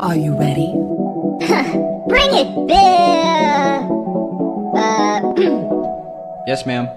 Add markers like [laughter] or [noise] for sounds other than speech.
Are you ready? [laughs] Bring it, Bill! Uh, [clears throat] Yes, ma'am.